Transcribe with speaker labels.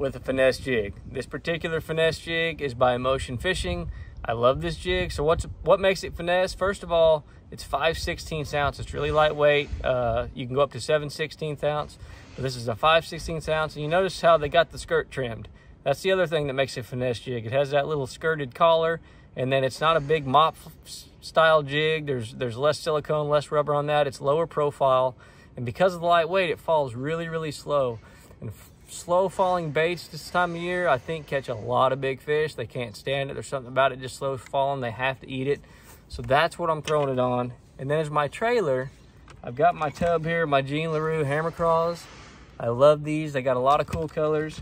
Speaker 1: with a finesse jig. This particular finesse jig is by Motion Fishing. I love this jig. So what's what makes it finesse? First of all, it's 5 16 ounce. It's really lightweight. Uh, you can go up to 7 16 ounce, but this is a 5 16 ounce. And you notice how they got the skirt trimmed. That's the other thing that makes it finesse jig. It has that little skirted collar, and then it's not a big mop style jig. There's there's less silicone, less rubber on that. It's lower profile, and because of the lightweight, it falls really really slow. And slow falling baits this time of year, I think catch a lot of big fish. They can't stand it. There's something about it just slow falling. They have to eat it. So that's what I'm throwing it on. And then as my trailer, I've got my tub here, my Gene Larew hammer craws. I love these. They got a lot of cool colors.